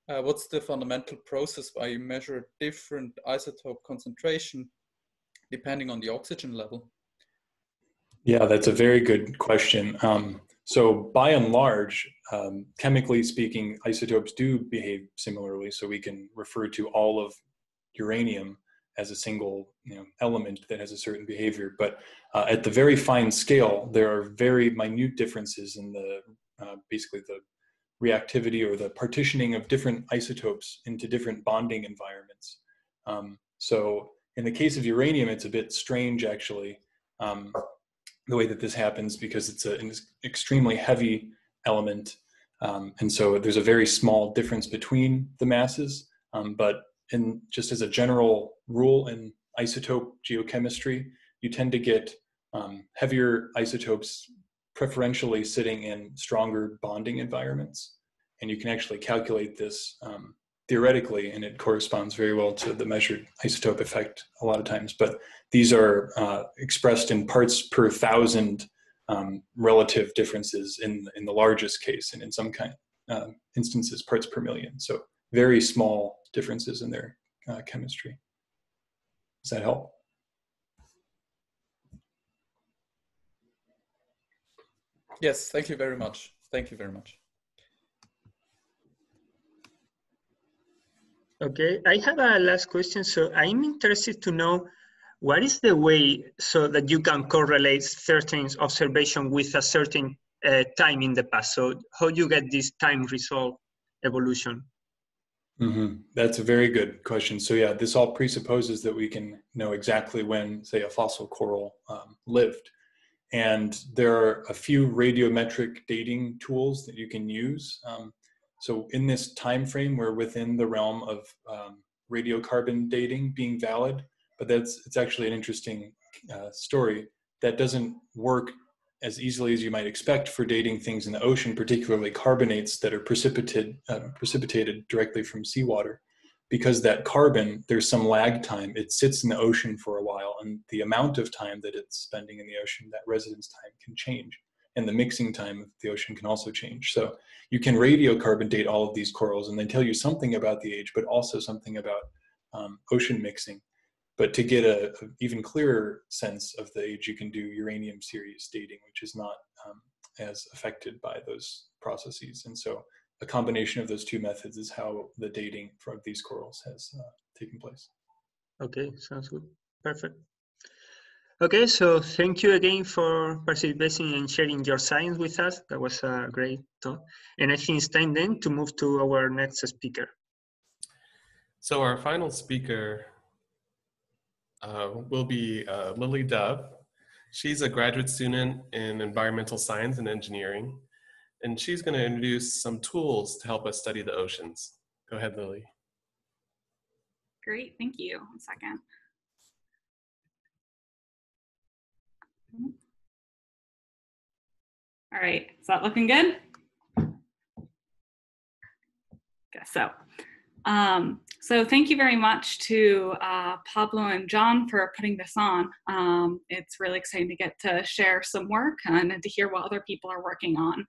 uh, what's the fundamental process why you measure different isotope concentration depending on the oxygen level. Yeah, that's a very good question. Um, so by and large, um, chemically speaking, isotopes do behave similarly. So we can refer to all of uranium as a single you know, element that has a certain behavior. But uh, at the very fine scale, there are very minute differences in the uh, basically the reactivity or the partitioning of different isotopes into different bonding environments. Um, so in the case of uranium, it's a bit strange actually. Um, the way that this happens because it's a, an extremely heavy element. Um, and so there's a very small difference between the masses. Um, but in just as a general rule in isotope geochemistry, you tend to get um, heavier isotopes preferentially sitting in stronger bonding environments. And you can actually calculate this um, theoretically, and it corresponds very well to the measured isotope effect a lot of times. But these are uh, expressed in parts per thousand um, relative differences in in the largest case, and in some kind uh, instances, parts per million. So very small differences in their uh, chemistry. Does that help? Yes, thank you very much. Thank you very much. Okay, I have a last question. So I'm interested to know what is the way so that you can correlate certain observation with a certain uh, time in the past? So how do you get this time result evolution? Mm-hmm. That's a very good question. So yeah, this all presupposes that we can know exactly when, say, a fossil coral um, lived. And there are a few radiometric dating tools that you can use. Um, so in this time frame, we're within the realm of um, radiocarbon dating being valid, but that's it's actually an interesting uh, story that doesn't work as easily as you might expect for dating things in the ocean, particularly carbonates that are precipitated, uh, precipitated directly from seawater. Because that carbon, there's some lag time. It sits in the ocean for a while, and the amount of time that it's spending in the ocean, that residence time can change. And the mixing time of the ocean can also change. So you can radiocarbon date all of these corals and they tell you something about the age, but also something about um, ocean mixing. But to get a, even clearer sense of the age, you can do uranium series dating, which is not um, as affected by those processes. And so a combination of those two methods is how the dating from these corals has uh, taken place. Okay, sounds good. Perfect. Okay, so thank you again for participating and sharing your science with us. That was a great talk. And I think it's time then to move to our next speaker. So our final speaker uh, will be uh, Lily Dove. She's a graduate student in environmental science and engineering, and she's going to introduce some tools to help us study the oceans. Go ahead, Lily. Great, thank you. One second. All right, is that looking good? Guess so. Um, so thank you very much to uh, Pablo and John for putting this on. Um, it's really exciting to get to share some work and, and to hear what other people are working on.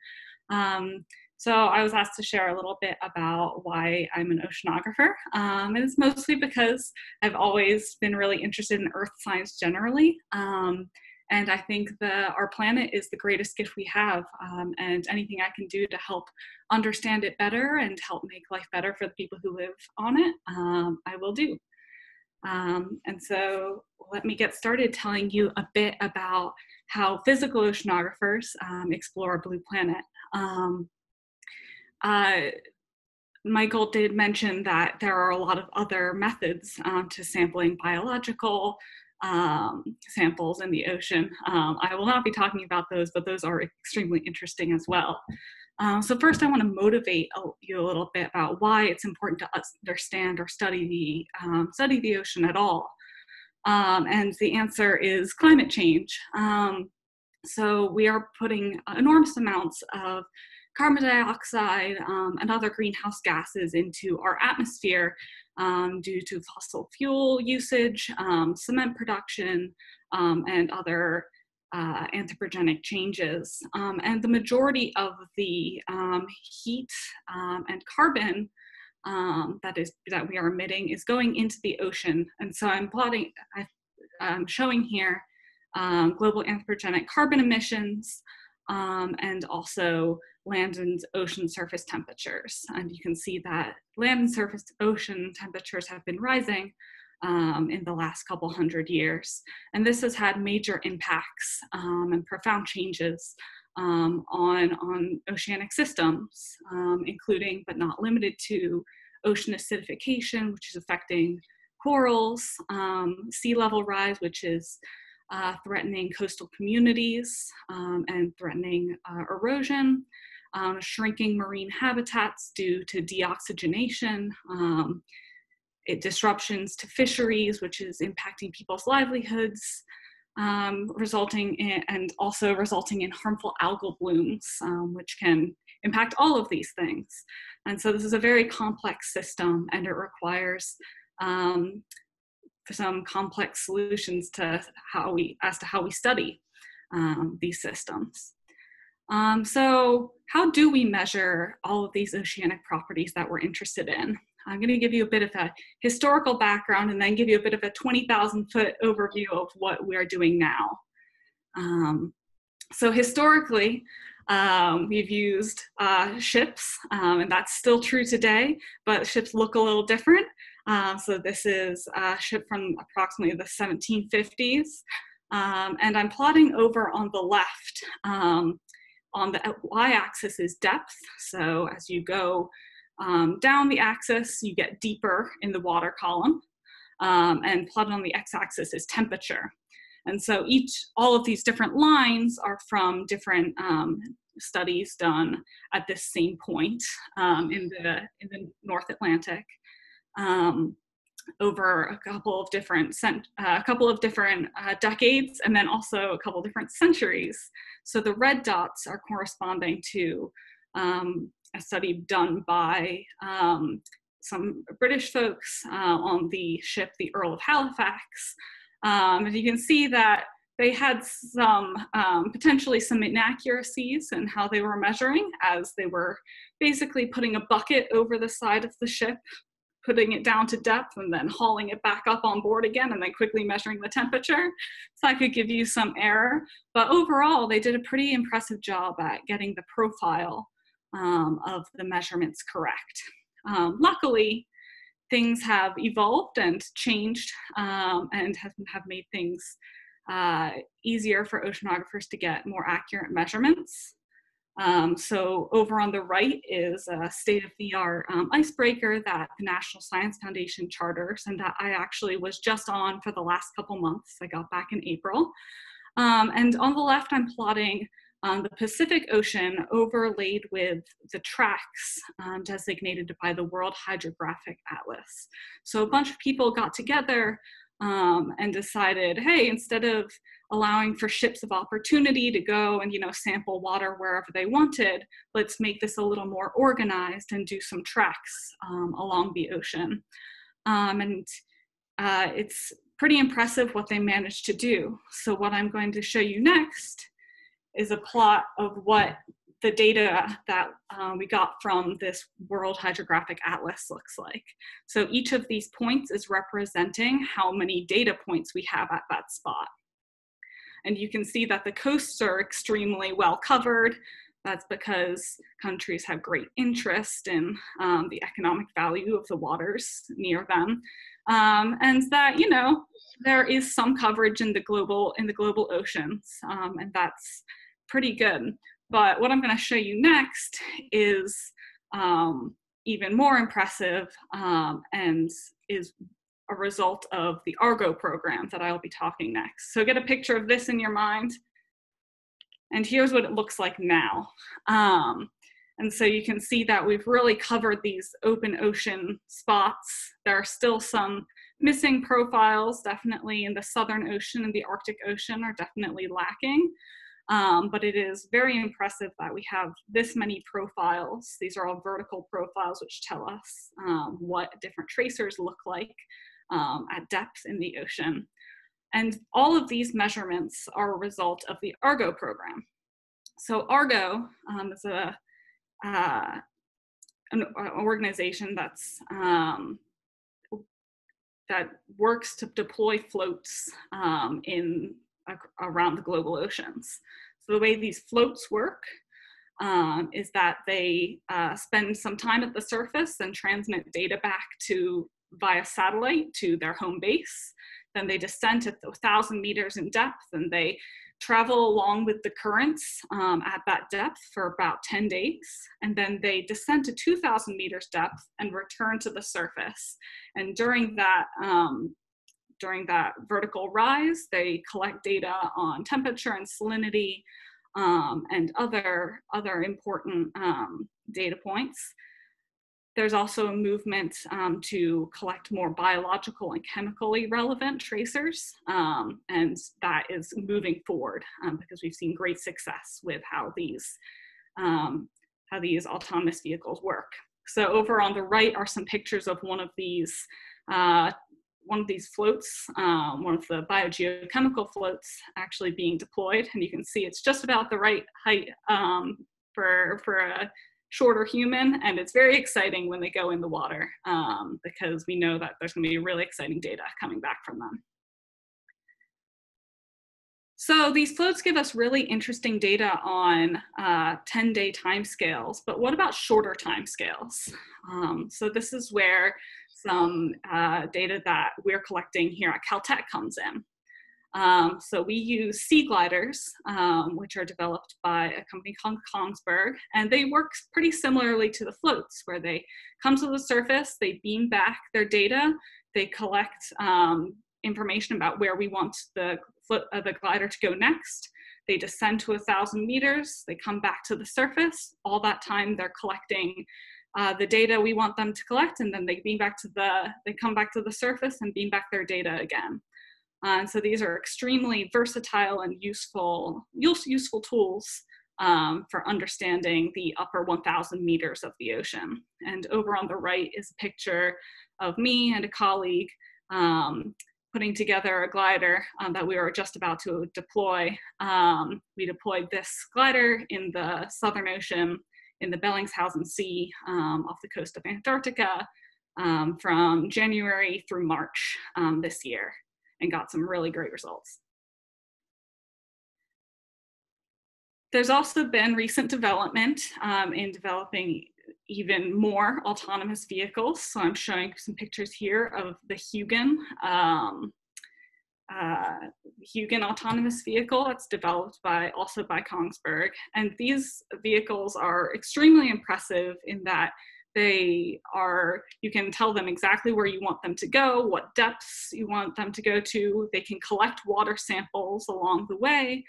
Um, so I was asked to share a little bit about why I'm an oceanographer. Um, and it's mostly because I've always been really interested in earth science generally. Um, and I think that our planet is the greatest gift we have. Um, and anything I can do to help understand it better and help make life better for the people who live on it, um, I will do. Um, and so let me get started telling you a bit about how physical oceanographers um, explore a blue planet. Um, uh, Michael did mention that there are a lot of other methods um, to sampling biological, um, samples in the ocean. Um, I will not be talking about those, but those are extremely interesting as well. Um, so first I want to motivate you a little bit about why it's important to understand or study the, um, study the ocean at all. Um, and the answer is climate change. Um, so we are putting enormous amounts of carbon dioxide um, and other greenhouse gases into our atmosphere um, due to fossil fuel usage, um, cement production, um, and other uh, anthropogenic changes. Um, and the majority of the um, heat and carbon that is that we are emitting is going into the ocean. And so I'm plotting, I'm showing here global anthropogenic carbon emissions and also land and ocean surface temperatures. And you can see that land and surface ocean temperatures have been rising um, in the last couple hundred years. And this has had major impacts um, and profound changes um, on, on oceanic systems, um, including but not limited to ocean acidification, which is affecting corals, um, sea level rise, which is uh, threatening coastal communities um, and threatening uh, erosion, um, shrinking marine habitats due to deoxygenation, um, it, disruptions to fisheries, which is impacting people's livelihoods, um, resulting in, and also resulting in harmful algal blooms, um, which can impact all of these things. And so this is a very complex system and it requires um, some complex solutions to how we, as to how we study um, these systems. Um, so how do we measure all of these oceanic properties that we're interested in? I'm going to give you a bit of a historical background and then give you a bit of a 20,000 foot overview of what we're doing now. Um, so historically, um, we've used uh, ships, um, and that's still true today, but ships look a little different. Uh, so this is a ship from approximately the 1750s. Um, and I'm plotting over on the left. Um, on the y-axis is depth. So as you go um, down the axis, you get deeper in the water column. Um, and plotted on the x-axis is temperature. And so each, all of these different lines are from different um, studies done at this same point um, in, the, in the North Atlantic um, over a couple of different, uh, a couple of different uh, decades and then also a couple different centuries. So the red dots are corresponding to um, a study done by um, some British folks uh, on the ship, the Earl of Halifax. Um, and you can see that they had some um, potentially some inaccuracies in how they were measuring as they were basically putting a bucket over the side of the ship putting it down to depth and then hauling it back up on board again and then quickly measuring the temperature. So I could give you some error, but overall they did a pretty impressive job at getting the profile um, of the measurements correct. Um, luckily, things have evolved and changed um, and have, have made things uh, easier for oceanographers to get more accurate measurements. Um, so over on the right is a state-of-the-art um, icebreaker that the National Science Foundation charters and that I actually was just on for the last couple months. I got back in April. Um, and on the left, I'm plotting um, the Pacific Ocean overlaid with the tracks um, designated by the World Hydrographic Atlas. So a bunch of people got together um, and decided, hey, instead of allowing for ships of opportunity to go and you know sample water wherever they wanted, let's make this a little more organized and do some tracks um, along the ocean. Um, and uh, it's pretty impressive what they managed to do. So what I'm going to show you next is a plot of what the data that uh, we got from this World Hydrographic Atlas looks like. So each of these points is representing how many data points we have at that spot. And you can see that the coasts are extremely well covered. That's because countries have great interest in um, the economic value of the waters near them. Um, and that, you know, there is some coverage in the global, in the global oceans, um, and that's pretty good. But what I'm going to show you next is um, even more impressive um, and is a result of the Argo program that I'll be talking next. So get a picture of this in your mind. And here's what it looks like now. Um, and so you can see that we've really covered these open ocean spots. There are still some missing profiles, definitely in the Southern Ocean and the Arctic Ocean are definitely lacking. Um, but it is very impressive that we have this many profiles. These are all vertical profiles which tell us um, what different tracers look like um, at depth in the ocean. And all of these measurements are a result of the Argo program. So Argo um, is a, uh, an, organization that's um, that works to deploy floats um, in around the global oceans. So the way these floats work um, is that they uh, spend some time at the surface and transmit data back to via satellite to their home base. Then they descend to 1,000 meters in depth and they travel along with the currents um, at that depth for about 10 days. And then they descend to 2,000 meters depth and return to the surface. And during that um, during that vertical rise, they collect data on temperature and salinity um, and other, other important um, data points. There's also a movement um, to collect more biological and chemically relevant tracers, um, and that is moving forward um, because we've seen great success with how these um, how these autonomous vehicles work. So over on the right are some pictures of one of these uh, one of these floats, um, one of the biogeochemical floats actually being deployed. And you can see it's just about the right height um, for, for a shorter human. And it's very exciting when they go in the water um, because we know that there's gonna be really exciting data coming back from them. So these floats give us really interesting data on 10-day uh, timescales, but what about shorter timescales? Um, so this is where some uh, data that we're collecting here at Caltech comes in. Um, so we use sea gliders, um, which are developed by a company called Kongsberg, and they work pretty similarly to the floats, where they come to the surface, they beam back their data, they collect um, information about where we want the, uh, the glider to go next. They descend to a thousand meters, they come back to the surface. All that time they're collecting uh, the data we want them to collect, and then they beam back to the, they come back to the surface and beam back their data again. Uh, and so these are extremely versatile and useful, use, useful tools um, for understanding the upper 1,000 meters of the ocean. And over on the right is a picture of me and a colleague um, putting together a glider um, that we were just about to deploy. Um, we deployed this glider in the Southern Ocean in the Bellingshausen Sea um, off the coast of Antarctica um, from January through March um, this year and got some really great results. There's also been recent development um, in developing even more autonomous vehicles. So I'm showing some pictures here of the Hugin um, uh, Hugin autonomous vehicle. that's developed by also by Kongsberg. And these vehicles are extremely impressive in that they are, you can tell them exactly where you want them to go, what depths you want them to go to. They can collect water samples along the way.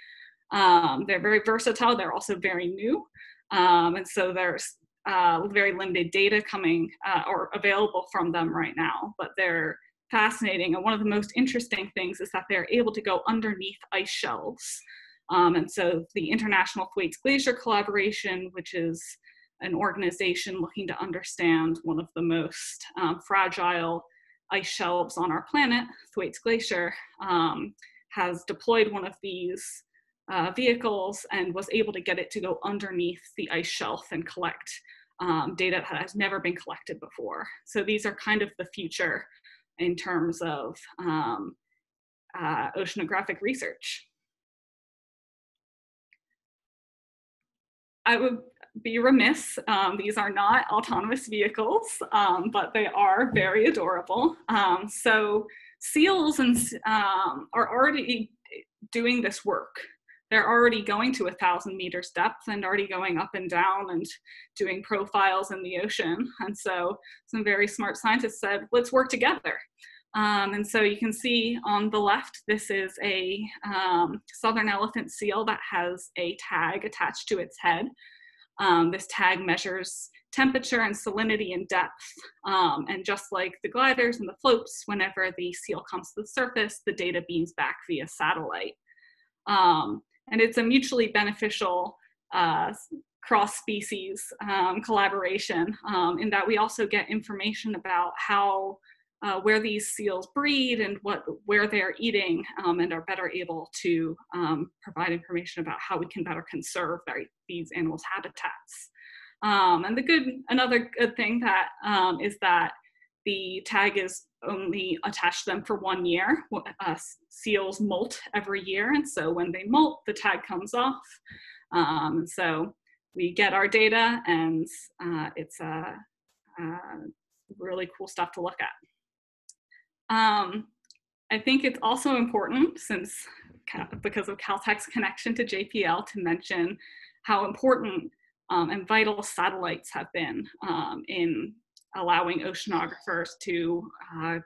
Um, they're very versatile. They're also very new. Um, and so there's uh, very limited data coming uh, or available from them right now, but they're fascinating. And one of the most interesting things is that they're able to go underneath ice shelves. Um, and so the International Thwaites Glacier Collaboration, which is an organization looking to understand one of the most um, fragile ice shelves on our planet, Thwaites Glacier, um, has deployed one of these uh, vehicles and was able to get it to go underneath the ice shelf and collect um, data that has never been collected before. So these are kind of the future in terms of um, uh, oceanographic research. I would be remiss, um, these are not autonomous vehicles, um, but they are very adorable. Um, so seals and, um, are already doing this work they're already going to a thousand meters depth and already going up and down and doing profiles in the ocean. And so some very smart scientists said, let's work together. Um, and so you can see on the left, this is a um, southern elephant seal that has a tag attached to its head. Um, this tag measures temperature and salinity and depth. Um, and just like the gliders and the floats, whenever the seal comes to the surface, the data beams back via satellite. Um, and it's a mutually beneficial uh, cross-species um, collaboration um, in that we also get information about how uh, where these seals breed and what where they're eating um, and are better able to um, provide information about how we can better conserve these animals habitats. Um, and the good another good thing that um, is that the tag is only attach them for one year. Uh, seals molt every year, and so when they molt, the tag comes off. Um, so we get our data, and uh, it's a, really cool stuff to look at. Um, I think it's also important, since because of Caltech's connection to JPL, to mention how important um, and vital satellites have been um, in allowing oceanographers to uh,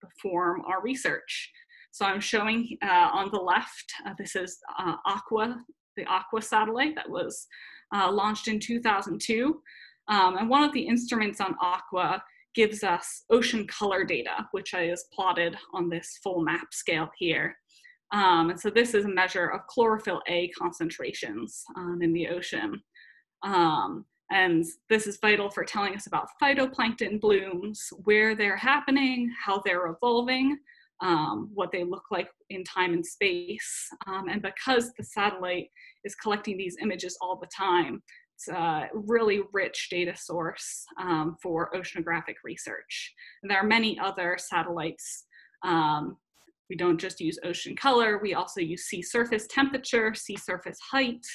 perform our research. So I'm showing uh, on the left, uh, this is uh, Aqua, the Aqua satellite that was uh, launched in 2002. Um, and one of the instruments on Aqua gives us ocean color data, which I is plotted on this full map scale here. Um, and so this is a measure of chlorophyll A concentrations um, in the ocean. Um, And this is vital for telling us about phytoplankton blooms, where they're happening, how they're evolving, um, what they look like in time and space. Um, and because the satellite is collecting these images all the time, it's a really rich data source um, for oceanographic research. And there are many other satellites. Um, we don't just use ocean color, we also use sea surface temperature, sea surface height,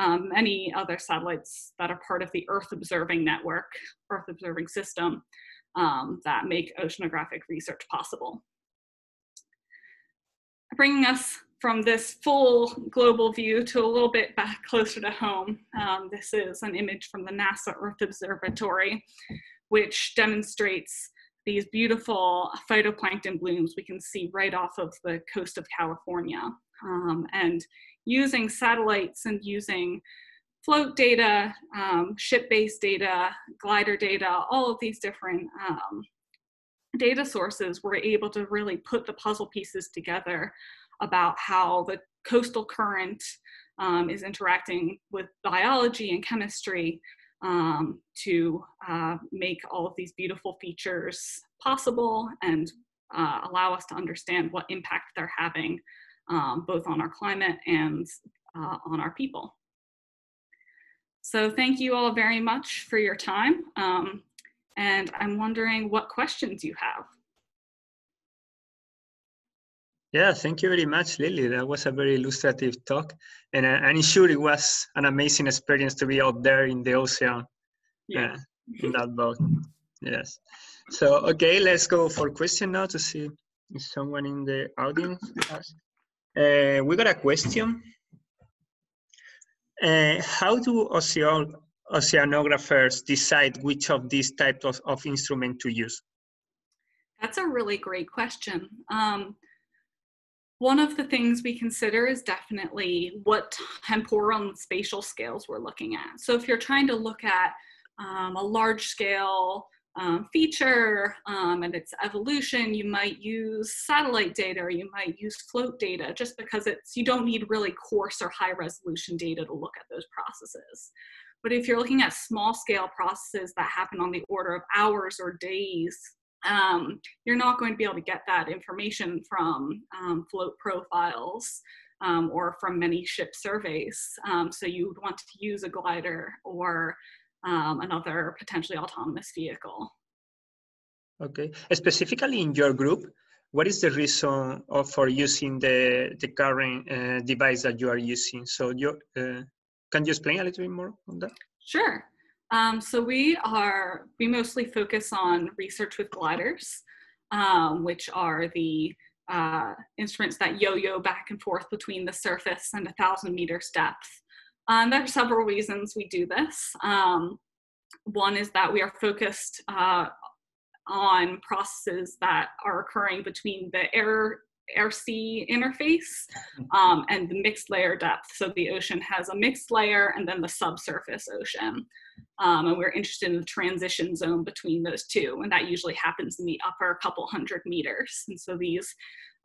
um, many other satellites that are part of the Earth observing network, Earth observing system um, that make oceanographic research possible. Bringing us from this full global view to a little bit back closer to home. Um, this is an image from the NASA Earth Observatory, which demonstrates these beautiful phytoplankton blooms we can see right off of the coast of California. Um, and using satellites and using float data, um, ship-based data, glider data, all of these different um, data sources, we're able to really put the puzzle pieces together about how the coastal current um, is interacting with biology and chemistry um, to uh, make all of these beautiful features possible and uh, allow us to understand what impact they're having um, both on our climate and uh, on our people. So thank you all very much for your time. Um, and I'm wondering what questions you have. Yeah, thank you very much, Lily. That was a very illustrative talk, and uh, I'm sure it was an amazing experience to be out there in the ocean, yeah, uh, in that boat. Yes. So, okay, let's go for question now to see if someone in the audience has. Uh, we got a question. Uh, how do ocean oceanographers decide which of these types of, of instrument to use? That's a really great question. Um, one of the things we consider is definitely what temporal and spatial scales we're looking at. So if you're trying to look at um, a large scale um, feature um, and its evolution, you might use satellite data or you might use float data just because it's you don't need really coarse or high resolution data to look at those processes. But if you're looking at small scale processes that happen on the order of hours or days, um, you're not going to be able to get that information from um, float profiles um, or from many ship surveys. Um, so you would want to use a glider or um, another potentially autonomous vehicle. Okay, specifically in your group, what is the reason of, for using the, the current uh, device that you are using? So you, uh, can you explain a little bit more on that? Sure. Um, so we are, we mostly focus on research with gliders, um, which are the uh, instruments that yo-yo back and forth between the surface and a thousand meters depth. Um, there are several reasons we do this. Um, one is that we are focused uh, on processes that are occurring between the air air-sea interface um, and the mixed layer depth. So the ocean has a mixed layer and then the subsurface ocean. Um, and we're interested in the transition zone between those two. And that usually happens in the upper couple hundred meters. And so these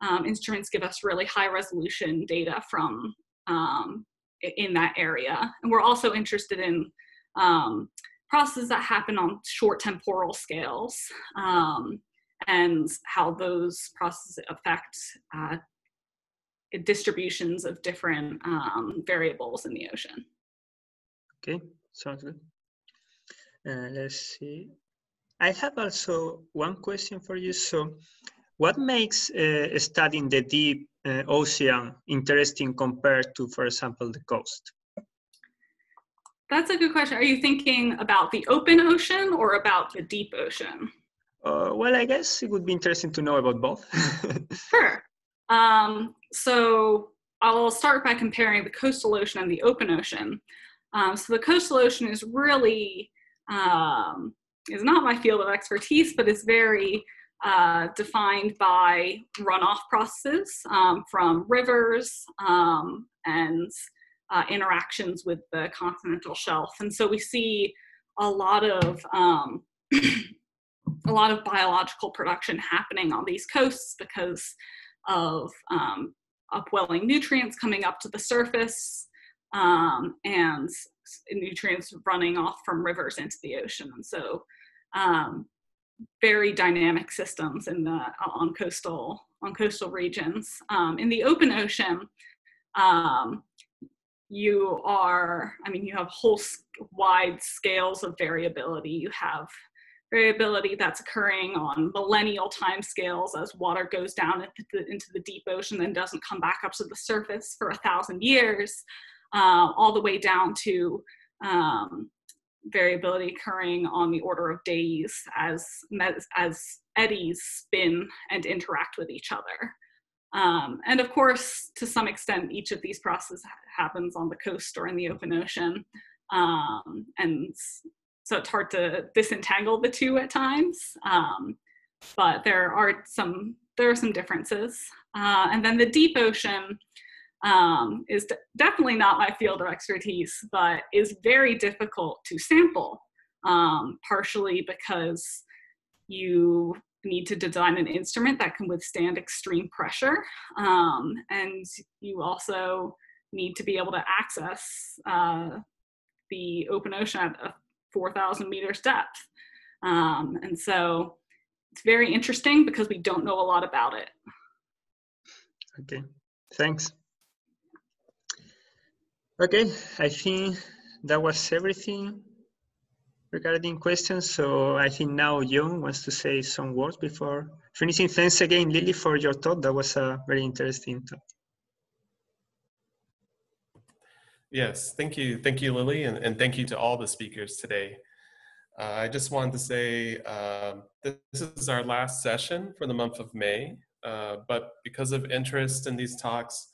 um, instruments give us really high resolution data from um, in that area. And we're also interested in um, processes that happen on short temporal scales um, and how those processes affect uh, distributions of different um, variables in the ocean. Okay, sounds good. Uh, let's see. I have also one question for you. So, what makes uh, studying the deep uh, ocean interesting compared to, for example, the coast? That's a good question. Are you thinking about the open ocean or about the deep ocean? Uh, well, I guess it would be interesting to know about both. sure. Um, so I'll start by comparing the coastal ocean and the open ocean. Um, so the coastal ocean is really um, is not my field of expertise, but it's very uh, defined by runoff processes um, from rivers um, and uh, interactions with the continental shelf. And so we see a lot of um, a lot of biological production happening on these coasts because of um, upwelling nutrients coming up to the surface um, and nutrients running off from rivers into the ocean. And so um, very dynamic systems in the on coastal on coastal regions. Um, in the open ocean, um, you are, I mean, you have whole wide scales of variability. You have variability that's occurring on millennial time scales as water goes down into the, into the deep ocean and doesn't come back up to the surface for a thousand years, uh, all the way down to um, variability occurring on the order of days as, as eddies spin and interact with each other. Um, and of course, to some extent, each of these processes happens on the coast or in the open ocean. Um, and so it's hard to disentangle the two at times. Um, but there are some there are some differences. Uh, and then the deep ocean um, is de definitely not my field of expertise, but is very difficult to sample, um, partially because you need to design an instrument that can withstand extreme pressure. Um, and you also need to be able to access uh, the open ocean at a 4,000 meters depth. Um, and so it's very interesting because we don't know a lot about it. Okay, thanks. Okay, I think that was everything regarding questions. So I think now John wants to say some words before finishing. Thanks again, Lily, for your talk. That was a very interesting talk. Yes, thank you. Thank you, Lily, and, and thank you to all the speakers today. Uh, I just wanted to say uh, this is our last session for the month of May, uh, but because of interest in these talks,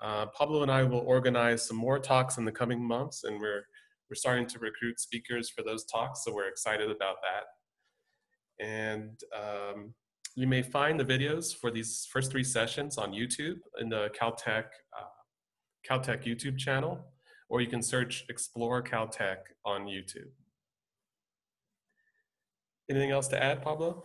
uh, Pablo and I will organize some more talks in the coming months, and we're we're starting to recruit speakers for those talks, so we're excited about that. And um, you may find the videos for these first three sessions on YouTube in the Caltech, uh, Caltech YouTube channel, or you can search Explore Caltech on YouTube. Anything else to add, Pablo?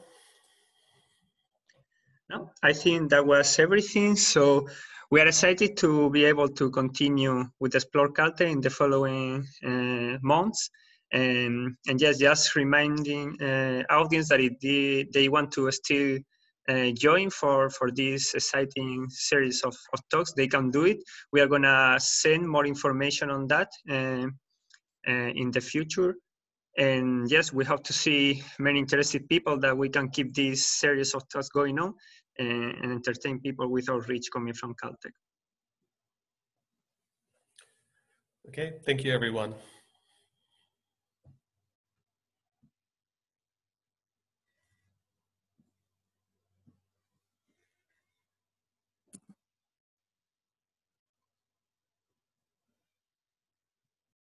No, I think that was everything. So we are excited to be able to continue with Explore Caltech in the following uh, months. And, and yes, just reminding uh, audience that if they, they want to still uh, join for, for this exciting series of, of talks, they can do it. We are gonna send more information on that uh, uh, in the future. And yes, we hope to see many interested people that we can keep this series of talks going on and, and entertain people with outreach coming from Caltech. Okay, thank you everyone.